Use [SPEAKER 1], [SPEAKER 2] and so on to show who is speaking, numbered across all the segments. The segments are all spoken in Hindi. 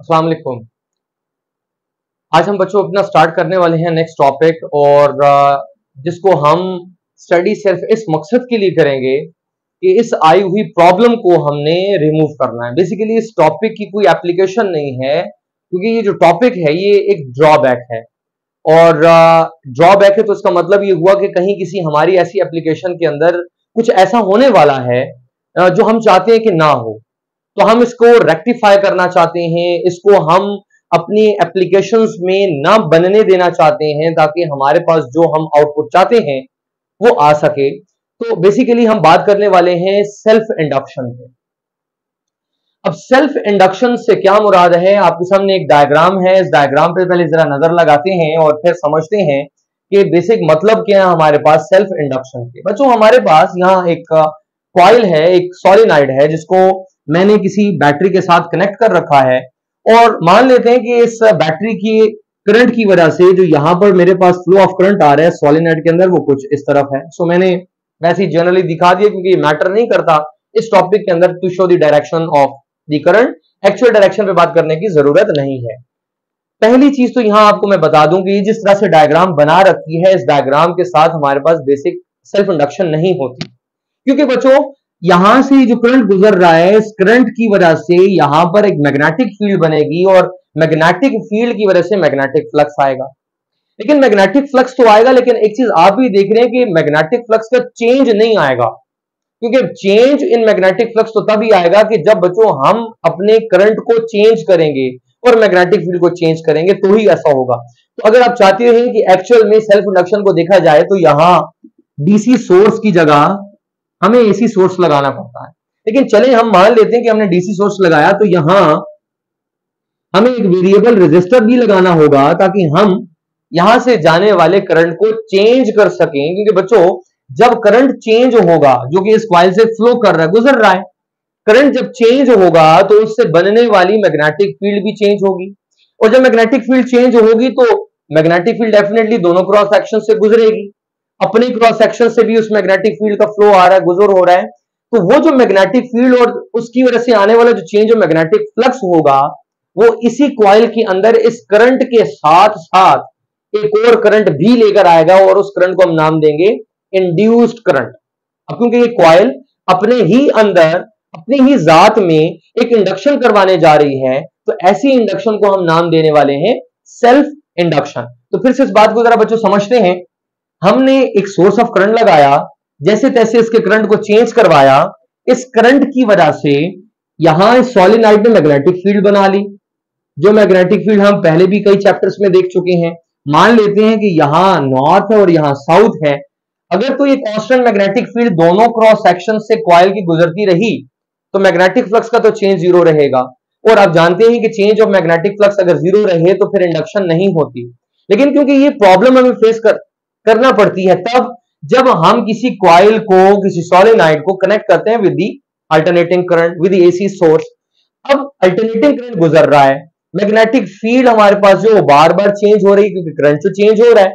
[SPEAKER 1] अस्सलाम वालेकुम। आज हम बच्चों अपना स्टार्ट करने वाले हैं नेक्स्ट टॉपिक और जिसको हम स्टडी सिर्फ़ इस मकसद के लिए करेंगे कि इस आई हुई प्रॉब्लम को हमने रिमूव करना है। बेसिकली इस टॉपिक की कोई एप्लीकेशन नहीं है, क्योंकि ये जो टॉपिक है, ये एक ड्रॉबैक है। और ड्रॉबैक है तो इसका मतलब ये हुआ कि कहीं किसी हमारी ऐसी एप्लीकेशन के अंदर कुछ ऐसा होने वाला है जो हम चाहते हैं कि ना हो। तो हम इसको रेक्टिफाई करना चाहते हैं, इसको हम अपनी एप्लीकेशन में ना बनने देना चाहते हैं ताकि हमारे पास जो हम आउटपुट चाहते हैं, वो आ सके। तो बेसिकली हम बात करने वाले हैं सेल्फ इंडक्शन पे। अब सेल्फ इंडक्शन से क्या मुराद है? आपके सामने एक डायग्राम है। इस डायग्राम पे पहले जरा नज़र लगाते हैं और फिर समझते हैं कि बेसिक मतलब क्या है हमारे पास सेल्फ इंडक्शन के। बच्चों, हमारे पास यहाँ एक कॉइल है, एक सॉलिनाइड है जिसको मैंने किसी बैटरी के साथ कनेक्ट कर रखा है। और मान लेते हैं कि इस बैटरी की करंट की वजह से जो यहाँ पर मेरे पास फ्लो ऑफ़ करंट आ रहा है सॉलिनाइड के अंदर वो कुछ इस तरफ़ है। सो मैंने वैसे ही जनरली दिखा दिया क्योंकि मैटर नहीं करता। इस टॉपिक के अंदर to show the direction of the current actual direction पे बात करने की ज़रूरत नहीं है। पहली चीज़ तो यहाँ आपको मैं बता दूँ कि जिस तरह से डायग्राम बना रखी है, इस डायग्राम के साथ हमारे पास बेसिक सेल्फ इंडक्शन नहीं होती। क्योंकि बच्चों यहाँ से जो करंट गुजर रहा है, इस करंट की वजह से यहाँ पर एक मैग्नेटिक फ़ील्ड बनेगी और मैग्नेटिक फ़ील्ड की वजह से मैग्नेटिक फ्लक्स आएगा। लेकिन मैग्नेटिक फ्लक्स तो आएगा, लेकिन एक चीज़ आप भी देख रहे हैं कि मैग्नेटिक फ्लक्स का चेंज नहीं आएगा। क्योंकि चेंज इन मैग्नेटिक फ्लक्स तो तभी आएगा कि जब बच्चों हम अपने करंट को चेंज करेंगे और मैग्नेटिक फ़ील्ड को चेंज करेंगे तो ही ऐसा होगा। तो अगर आप चाहते हैं कि एक्चुअल में सेल्फ इंडक्शन को देखा जाए तो यहाँ डीसी सोर्स की जगह हमें एसी सोर्स लगाना पड़ता है। लेकिन चले हम मान लेते हैं कि हमने डीसी सोर्स लगाया तो यहाँ हमें एक वेरिएबल रेजिस्टर भी लगाना होगा, ताकि हम यहाँ से जाने वाले करंट को चेंज कर सकें। क्योंकि बच्चों, जब करंट चेंज होगा, जो कि इस क्वाइल से फ्लो कर रहा है, गुजर रहा है करंट जब चेंज होगा तो उससे बनने वाली मैग्नेटिक फ़ील्ड भी चेंज होगी। और जब मैग्नेटिक फ़ील्ड चेंज होगी तो मैग्नेटिक फ़ील्ड डेफिनेटली दोनों क्रॉस सेक्शन से गुजरेगी। अपने क्रॉस सेक्शन से भी उस मैग्नेटिक फ़ील्ड का फ्लो आ रहा है, गुजर हो रहा है। तो वो जो मैग्नेटिक फ़ील्ड और उसकी वजह से आने वाला जो चेंज ऑफ़ मैग्नेटिक फ्लक्स होगा, वो इसी क्वाइल के अंदर, इस करंट के साथ साथ एक और करंट भी लेकर आएगा और उस करंट को हम नाम देंगे इंड्यूस्ड करंट अब क्योंकि ये क्वाइल अपने ही अंदर, अपनी ही जात में एक इंडक्शन करवाने जा रही है तो ऐसी इंडक्शन को हम नाम देने वाले हैं सेल्फ इंडक्शन तो फिर से इस बात को जरा बच्चों समझते हैं। हमने एक सोर्स ऑफ़ करंट लगाया जैसे तैसे इसके करंट को चेंज करवाया, इस करंट की वजह से यहाँ इस सॉलिनाइड ने मैग्नेटिक फ़ील्ड बना ली। जो मैग्नेटिक फ़ील्ड हम पहले भी कई चैप्टर्स में देख चुके हैं, मान लेते हैं कि यहाँ नॉर्थ है और यहाँ साउथ है। अगर तो ये कॉन्स्टेंट मैग्नेटिक फ़ील्ड दोनों क्रॉस सेक्शन से क्वाइल की गुजरती रही तो मैग्नेटिक फ्लक्स का तो चेंज ज़ीरो रहेगा। और आप जानते हैं कि चेंज ऑफ़ मैग्नेटिक फ्लक्स अगर ज़ीरो रहे तो फिर इंडक्शन नहीं होती। लेकिन क्योंकि ये प्रॉब्लम हमें फेस कर करना पड़ती है। तब जब हम किसी क्वाइल को, किसी सोलेनाइड को कनेक्ट करते हैं with the alternating current with AC source अब अल्टरनेटिंग करंट गुजर रहा है। मैग्नेटिक फ़ील्ड हमारे पास जो बार बार चेंज हो रही है, क्योंकि करंट तो चेंज हो रहा है।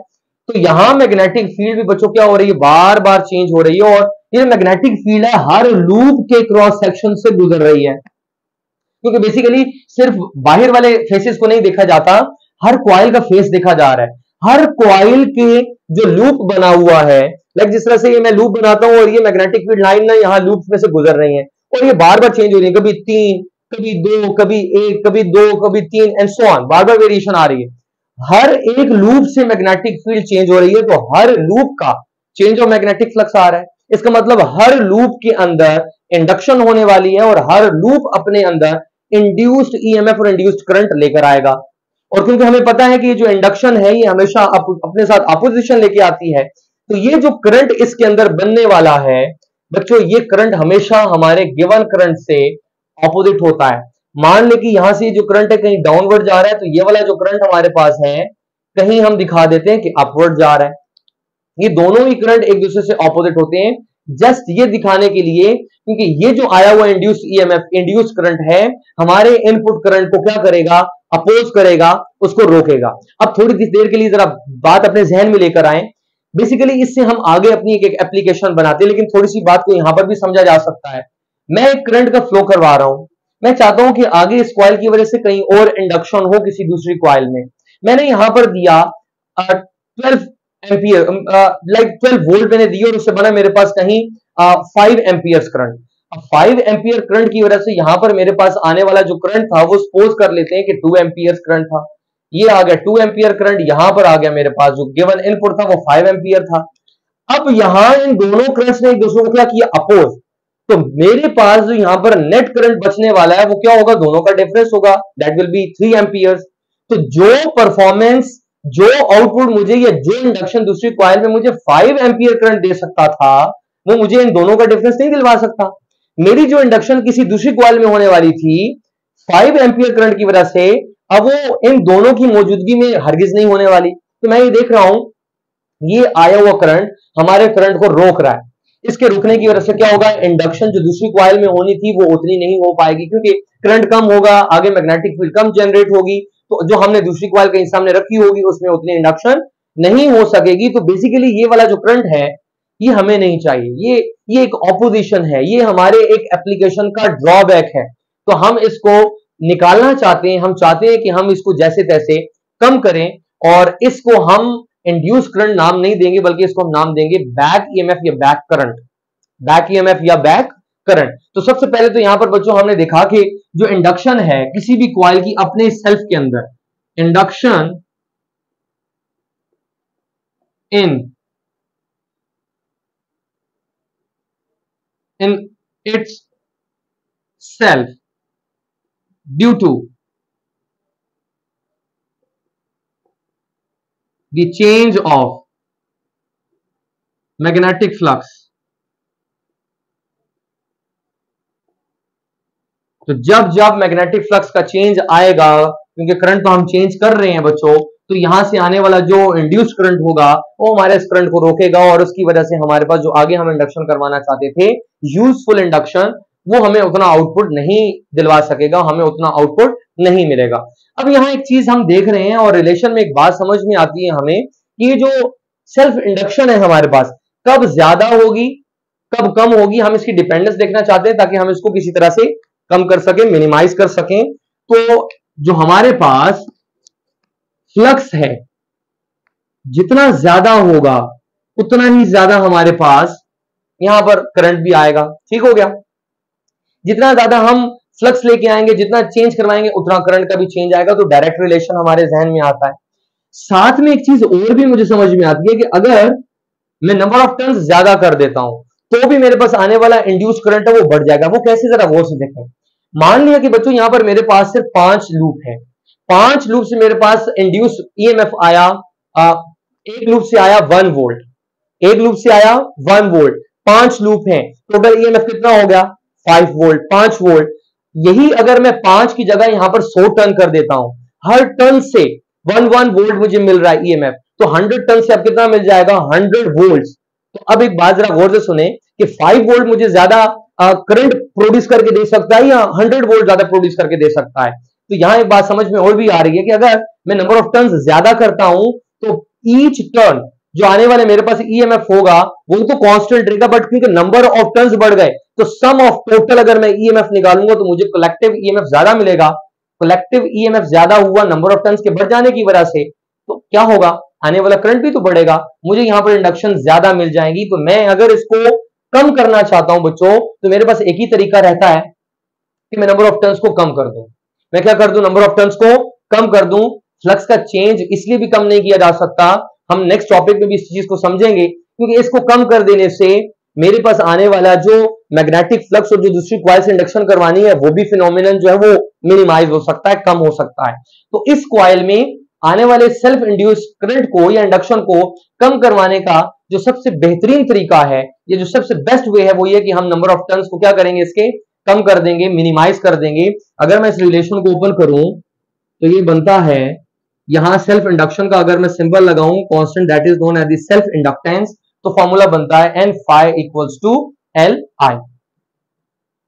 [SPEAKER 1] तो यहाँ मैग्नेटिक फ़ील्ड भी बच्चों क्या हो रही है? बार बार चेंज हो रही है और ये मैग्नेटिक फ़ील्ड है, हर लूप के क्रॉस सेक्शन से गुजर रही है। क्योंकि बेसिकली सिर्फ़ बाहर वाले फेसेस को नहीं देखा जाता, हर क्वाइल का फेस देखा जा रहा है। हर क्वाइल के जो लूप बना हुआ है लाइक जिस तरह से ये मैं लूप बनाता हूँ और ये मैग्नेटिक फ़ील्ड लाइन ना यहाँ लूप में से गुजर रही है, और ये बार बार चेंज हो रही है, कभी तीन, कभी दो, कभी एक, कभी दो, कभी तीन एंड सो ऑन बार बार वेरिएशन आ रही है। हर एक लूप से मैग्नेटिक फ़ील्ड चेंज हो रही है तो हर लूप का चेंज ऑफ़ मैग्नेटिक फ्लक्स आ रहा है। इसका मतलब हर लूप के अंदर इंडक्शन होने वाली है और हर लूप अपने अंदर इंड्यूस्ड ईएमएफ और इंड्यूस्ड करंट लेकर आएगा। और क्योंकि हमें पता है कि ये जो इंडक्शन है ये हमेशा अप, अपने साथ अपोजिशन लेके आती है तो ये जो करंट इसके अंदर बनने वाला है बच्चों ये करंट हमेशा हमारे गिवन करंट से ऑपोजिट होता है। मान ले कि यहाँ से जो करंट है कहीं डाउनवर्ड जा रहा है तो ये वाला जो करंट हमारे पास है कहीं हम दिखा देते हैं कि अपवर्ड जा रहा है। ये दोनों ही करंट एक दूसरे से ऑपोजिट होते हैं। जस्ट ये दिखाने के लिए क्योंकि ये जो आया हुआ इंड्यूस ईएमएफ इंड्यूस करंट है हमारे इनपुट करंट को क्या करेगा? अपोज करेगा उसको रोकेगा। अब थोड़ी देर के लिए जरा बात अपने जहन में लेकर आए। बेसिकली इससे हम आगे अपनी एक, एप्लीकेशन बनाते हैं लेकिन थोड़ी सी बात को यहाँ पर भी समझा जा सकता है। मैं एक करंट का फ्लो करवा रहा हूँ। मैं चाहता हूँ कि आगे इस क्वाइल की वजह से कहीं और इंडक्शन हो किसी दूसरी क्वाइल में। मैंने यहाँ पर दिया twelve ampere like twelve volt मैंने दिया और उससे बना मेरे पास कहीं फाइव एम्पियर्स करंट अब फाइव एम्पियर करंट की वजह से यहाँ पर मेरे पास आने वाला जो करंट था, वो सपोज़ कर लेते हैं कि टू एम्पियर करंट था। ये आ गया टू एम्पियर करंट यहाँ पर आ गया मेरे पास जो गिवन इनपुट था, वो फाइव एम्पियर था। अब यहाँ इन दोनों करंट्स ने एक दूसरे को क्या किया? अपोज तो मेरे पास जो यहाँ पर नेट करंट बचने वाला है, वो क्या होगा? दोनों का डिफरेंस होगा। That will be three ampere तो जो परफॉर्मेंस जो आउटपुट मुझे या जो इंडक्शन दूसरी क्वाइल में मुझे फाइव एम्पियर करंट दे सकता था, वो मुझे इन दोनों का डिफरेंस नहीं दिलवा सकता। मेरी जो इंडक्शन किसी दूसरी क्वाइल में होने वाली थी फाइव एम्पियर करंट की वजह से, अब वो इन दोनों की मौजूदगी में हरगिज नहीं होने वाली। तो मैं ये देख रहा हूँ, ये आया हुआ करंट हमारे करंट को रोक रहा है। इसके रुकने की वजह से क्या होगा? इंडक्शन जो दूसरी क्वाइल में होनी थी, वो उतनी नहीं हो पाएगी, क्योंकि करंट कम होगा, आगे मैग्नेटिक फ़ील्ड कम जनरेट होगी। तो जो हमने दूसरी क्वाइल कहीं सामने रखी होगी, उसमें उतनी इंडक्शन नहीं हो सकेगी। तो बेसिकली ये वाला जो करंट है ये हमें नहीं चाहिए। ये ये एक ऑपोजिशन है। ये हमारे एक एप्लीकेशन का ड्रॉबैक है। तो हम इसको निकालना चाहते हैं। हम चाहते हैं कि हम इसको जैसे तैसे कम करें और इसको हम इंड्यूस करंट नाम नहीं देंगे, बल्कि इसको हम नाम देंगे बैक ईएमएफ या बैक करंट बैक ईएमएफ या बैक करंट तो सबसे पहले तो यहाँ पर बच्चों हमने देखा कि जो इंडक्शन है, किसी भी क्वाइल की अपने सेल्फ के अंदर induction in in self due to the change of magnetic flux. तो जब जब मैग्नेटिक फ्लक्स का चेंज आएगा, क्योंकि करंट तो हम चेंज कर रहे हैं बच्चों तो यहाँ से आने वाला जो इंड्यूस करंट होगा, वो हमारे इस करंट को रोकेगा और उसकी वजह से हमारे पास जो आगे हम इंडक्शन करवाना चाहते थे यूजफुल इंडक्शन वो हमें उतना आउटपुट नहीं दिलवा सकेगा, हमें उतना आउटपुट नहीं मिलेगा। अब यहाँ एक चीज़ हम देख रहे हैं और रिलेशन में एक बात समझ में आती है हमें कि जो सेल्फ इंडक्शन है हमारे पास, कब ज़्यादा होगी, कब कम होगी, हम इसकी डिपेंडेंस देखना चाहते हैं ताकि हम इसको किसी तरह से कम कर सकें मिनिमाइज कर सकें। तो जो हमारे पास फ्लक्स है। जितना ज़्यादा होगा, उतना ही ज़्यादा हमारे पास यहाँ पर करंट भी आएगा। ठीक हो गया? जितना ज़्यादा हम फ्लक्स लेके आएँगे, जितना चेंज करवाएँगे, उतना करंट का भी चेंज आएगा। तो डायरेक्ट रिलेशन हमारे जहन में आता है। साथ में एक चीज़ और भी मुझे समझ में आती है कि अगर मैं नंबर ऑफ़ टर्न ज़्यादा कर देता हूँ तो भी मेरे पास आने वाला इंड्यूस करंट है, वो बढ़ जाएगा। वो कैसे जरा गौर से देखें। मान लिया कि बच्चों, यहाँ पर मेरे पास सिर्फ़ पाँच लूप है। पाँच लूप से मेरे पास इंड्यूस ईएमएफ आया आ, एक लूप से आया वन वोल्ट एक लूप से आया वन वोल्ट पाँच लूप हैं। टोटल ईएमएफ कितना हो गया? फाइव वोल्ट पाँच वोल्ट यही अगर मैं पाँच की जगह यहाँ पर सौ टन कर देता हूँ हर टन से वन वन वोल्ट मुझे मिल रहा है ईएमएफ तो हंड्रेड टन से अब कितना मिल जाएगा? हंड्रेड वोल्ट तो अब एक बात जरा गौर से सुने कि फाइव वोल्ट मुझे ज़्यादा करंट प्रोड्यूस करके दे सकता है या हंड्रेड वोल्ट ज़्यादा प्रोड्यूस करके दे सकता है? तो यहाँ एक बात समझ में और भी आ रही है कि अगर मैं नंबर ऑफ़ टर्न ज़्यादा करता हूँ तो ईच टर्न जो आने वाले मेरे पास ईएमएफ e होगा, वो तो कांस्टेंट रहेगा बट क्योंकि नंबर ऑफ़ टर्न्स बढ़ गए तो सम ऑफ़ टोटल अगर मैं ईएमएफ e निकालूँगा तो मुझे कलेक्टिव ईएमएफ e ज़्यादा मिलेगा। कलेक्टिव ईएमएफ ज़्यादा हुआ नंबर ऑफ़ टर्न्स के बढ़ जाने की वजह से तो क्या होगा? आने वाला करंट भी तो बढ़ेगा, मुझे यहाँ पर इंडक्शन ज़्यादा मिल जाएगी तो मैं अगर इसको कम करना चाहता हूँ बच्चों तो मेरे पास एक ही तरीका रहता है कि मैं नंबर ऑफ़ टर्न्स को कम कर दूँ। मैं क्या कर दू? नंबर ऑफ़ टर्न्स को कम कर दूँ। फ्लक्स का चेंज इसलिए भी कम नहीं किया जा सकता। हम नेक्स्ट टॉपिक में भी इस चीज़ को समझेंगे, क्योंकि इसको कम कर देने से मेरे पास आने वाला जो मैग्नेटिक फ्लक्स और जो दूसरी क्वाइल से इंडक्शन करवानी है, वो भी फिनोमिनन जो है वो मिनिमाइज हो सकता है, कम हो सकता है। तो इस क्वाइल में आने वाले सेल्फ इंड्यूस करंट को या इंडक्शन को कम करवाने का जो सबसे बेहतरीन तरीका है, ये जो सबसे बेस्ट वे है, वो ये कि हम नंबर ऑफ़ टर्न्स को क्या करेंगे इसके कम कर देंगे मिनिमाइज कर देंगे। अगर मैं इस रिलेशन को ओपन करूँ तो ये बनता है, यहाँ सेल्फ इंडक्शन का अगर मैं सिंबल लगाऊँ constant that is known as self inductance तो फॉर्मूला बनता है N five equals to L I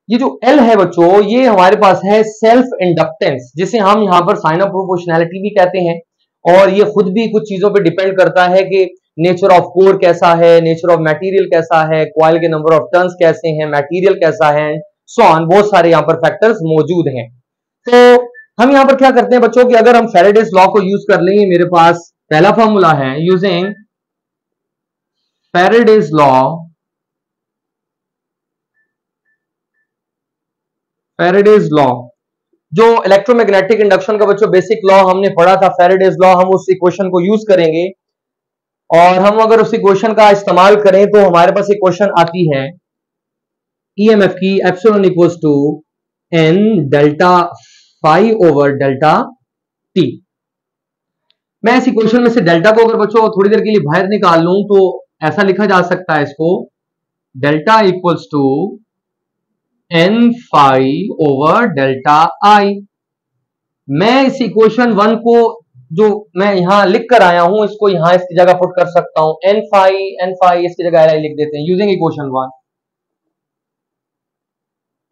[SPEAKER 1] ये जो एल है बच्चों, ये हमारे पास है सेल्फ इंडक्टेंस जिसे हम यहाँ पर साइन ऑफ़ प्रोपोर्शनैलिटी भी कहते हैं। और ये खुद भी कुछ चीज़ों पे डिपेंड करता है कि नेचर ऑफ़ कोर कैसा है नेचर ऑफ़ मटेरियल कैसा है क्वाइल के नंबर ऑफ़ टर्न्स कैसे हैं मटेरियल कैसा है। सॉन बहुत सारे यहाँ पर फैक्टर्स मौजूद हैं। तो हम यहाँ पर क्या करते हैं बच्चों कि अगर हम फेरेडेस लॉ को यूज़ कर लेंगे मेरे पास पहला फॉर्मूला है using Faraday's law Faraday's law जो इलेक्ट्रोमैग्नेटिक इंडक्शन का बच्चों बेसिक लॉ हमने पढ़ा था फेरेडेज लॉ हम उस इक्वेशन को यूज़ करेंगे। और हम अगर उस इक्वेशन का इस्तेमाल करें तो हमारे पास इक्वेशन आती है। ईएमएफ e की epsilon equals to N delta five over delta T मैं इस इक्वेशन में से डेल्टा को अगर बच्चों थोड़ी देर के लिए बाहर निकाल लूँ तो ऐसा लिखा जा सकता है इसको। Delta equals to N five over delta I मैं इस इक्वेशन वन को जो मैं यहाँ लिख कर आया हूँ, इसको यहाँ इसकी जगह पुट कर सकता हूँ। एन फाइव एन फाइव इसकी जगह लिख देते हैं यूजिंग इक्वेशन वन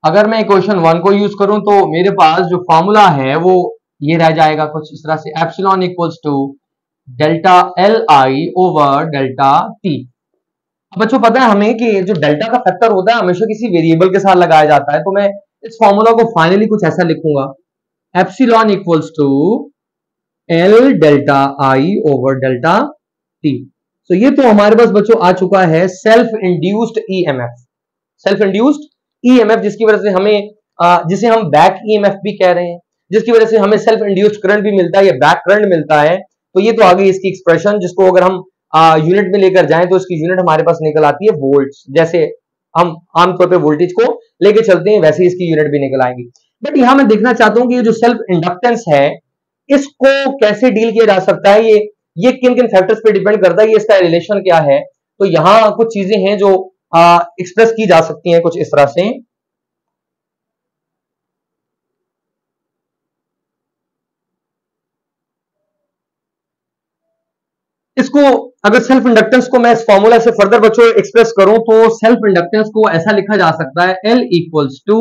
[SPEAKER 1] अगर मैं इक्वेशन वन को यूज़ करूँ तो मेरे पास जो फॉर्मूला है, वो ये रह जाएगा कुछ इस तरह से epsilon equals to delta L I over delta T बच्चों, पता है हमें कि जो डेल्टा का फैक्टर होता है, हमेशा किसी वेरिएबल के साथ लगाया जाता है तो मैं इस फॉर्मूला को फाइनली कुछ ऐसा लिखूँगा। Epsilon equals to L delta I over delta T तो ये तो हमारे पास बच्चों आ चुका है self induced EMF self induced EMF जिसकी वजह से हमें जिसे हम बैक ईएमएफ भी कह रहे हैं, जिसकी वजह से हमें सेल्फ इंड्यूस्ड करंट भी मिलता है या बैक करंट मिलता है तो ये तो आगे इसकी एक्सप्रेशन जिसको अगर हम यूनिट में लेकर जाएँ तो इसकी यूनिट हमारे पास निकल आती है वोल्ट जैसे हम आमतौर पर वोल्टेज को लेके चलते हैं, वैसे इसकी यूनिट भी निकल आएँगी। बट यहाँ मैं देखना चाहता हूँ कि ये जो सेल्फ इंडक्टेंस है, इसको कैसे डील किया जा सकता है, ये ये किन किन फैक्टर्स पे डिपेंड करता है, ये इसका रिलेशन क्या है? तो यहाँ कुछ चीज़ें हैं जो एक्सप्रेस की जा सकती हैं कुछ इस तरह से। इसको अगर सेल्फ इंडक्टेंस को मैं इस फॉर्मूला से फर्दर बच्चों एक्सप्रेस करूँ तो सेल्फ इंडक्टेंस को ऐसा लिखा जा सकता है L equals to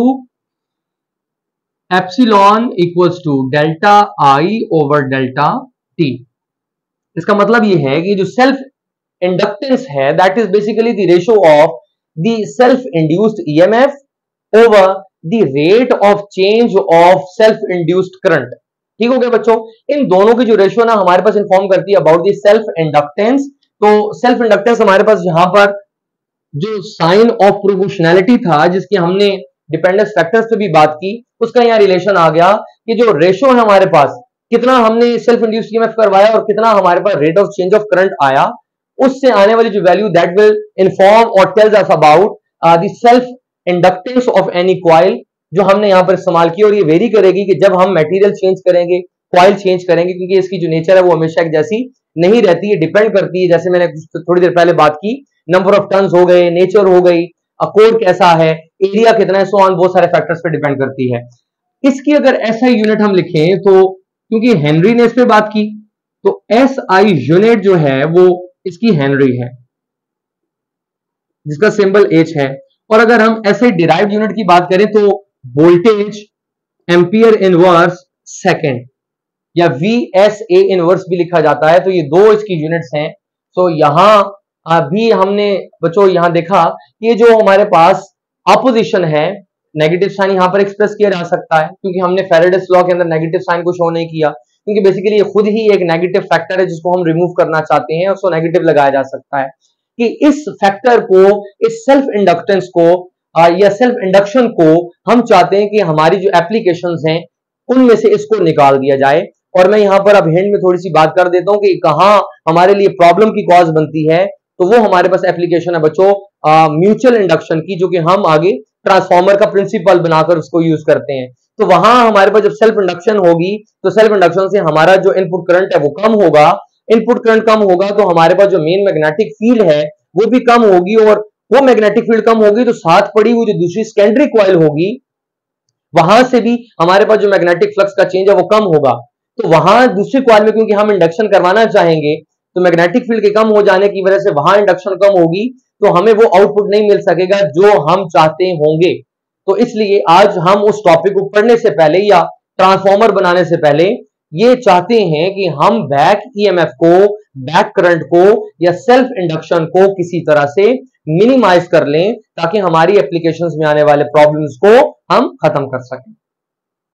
[SPEAKER 1] epsilon equals to delta I over delta T इसका मतलब यह है कि जो सेल्फ इंडक्टेंस है that is basically the ratio of induced EMF over the rate of change of self induced current ठीक हो गया बच्चों? इन दोनों की जो रेशियो ना हमारे पास इन्फॉर्म करती है अबाउट दी सेल्फ इंडक्टेंस तो सेल्फ इंडक्टेंस हमारे पास यहाँ पर जो साइन ऑफ़ प्रोपोर्शनैलिटी था, जिसकी हमने डिपेंडेंस फैक्टर्स पे भी बात की, उसका यहाँ रिलेशन आ गया कि जो रेशियो है हमारे पास, कितना हमने सेल्फ इंड्यूस ईएमएफ करवाया और कितना हमारे पास rate of change of current आया उससे आने वाली जो वैल्यू दैट विल इन्फॉर्म और tells us about the self inductance of any coil जो हमने यहाँ पर इस्तेमाल की और ये वेरी करेगी कि जब हम मटेरियल चेंज करेंगे कॉइल चेंज करेंगे, क्योंकि इसकी जो नेचर है वो हमेशा एक जैसी नहीं रहती है डिपेंड करती है। जैसे मैंने थोड़ी देर पहले बात की नंबर ऑफ़ टन हो गए नेचर हो गई अकोर कैसा है एरिया कितना है सो ऑन बहुत सारे फैक्टर्स पे डिपेंड करती है। इसकी अगर एस ऐसा यूनिट हम लिखें तो क्योंकि हेनरी ने इस पे बात की तो एस आई यूनिट जो है, वो इसकी हेनरी है, जिसका सिंबल एच है। और अगर हम ऐसे डिराइव यूनिट की बात करें तो वोल्टेज एम्पियर इनवर्स सेकेंड या वी एस ए इनवर्स भी लिखा जाता है तो ये दो इसकी यूनिट्स हैं। तो यहाँ अभी हमने, बच्चों, यहाँ देखा कि ये जो हमारे पास अपोजिशन है नेगेटिव साइन यहाँ पर एक्सप्रेस किया जा सकता है, क्योंकि हमने फेरेडिस लॉ के अंदर नेगेटिव साइन को शो नहीं किया। क्योंकि बेसिकली ये खुद ही एक नेगेटिव फैक्टर है जिसको हम रिमूव करना चाहते हैं, उसको नेगेटिव लगाया जा सकता है कि इस फैक्टर को, इस सेल्फ इंडक्टेंस को या सेल्फ इंडक्शन को हम चाहते हैं कि हमारी जो एप्लीकेशन हैं, उनमें से इसको निकाल दिया जाए। और मैं यहाँ पर अब हेंड में थोड़ी सी बात कर देता हूँ कि कहा हमारे लिए प्रॉब्लम की कॉज बनती है तो वो हमारे पास एप्लीकेशन है बच्चों म्यूचुअल इंडक्शन की, जो कि हम आगे ट्रांसफॉर्मर का प्रिंसिपल बनाकर उसको यूज़ करते हैं। तो वहाँ हमारे पास जब सेल्फ इंडक्शन होगी तो सेल्फ इंडक्शन से हमारा जो इनपुट करंट है वो कम होगा। इनपुट करंट कम होगा तो हमारे पास जो मेन मैग्नेटिक फ़ील्ड है, वो भी कम होगी और वो मैग्नेटिक फ़ील्ड कम होगी तो साथ पड़ी हुई जो दूसरी सेकेंडरी क्वाइल होगी, वहाँ से भी हमारे पास जो मैग्नेटिक फ्लक्स का चेंज है वो कम होगा। तो वहाँ दूसरी क्वाइल में क्योंकि हम इंडक्शन करवाना चाहेंगे तो मैग्नेटिक फ़ील्ड के कम हो जाने की वजह से वहाँ इंडक्शन कम होगी तो हमें वो आउटपुट नहीं मिल सकेगा जो हम चाहते होंगे। तो इसलिए आज हम उस टॉपिक को पढ़ने से पहले या ट्रांसफॉर्मर बनाने से पहले ये चाहते हैं कि हम बैक ईएमएफ को बैक करंट को या सेल्फ इंडक्शन को किसी तरह से मिनिमाइज कर लें, ताकि हमारी एप्लीकेशंस में आने वाले प्रॉब्लम्स को हम खत्म कर सकें।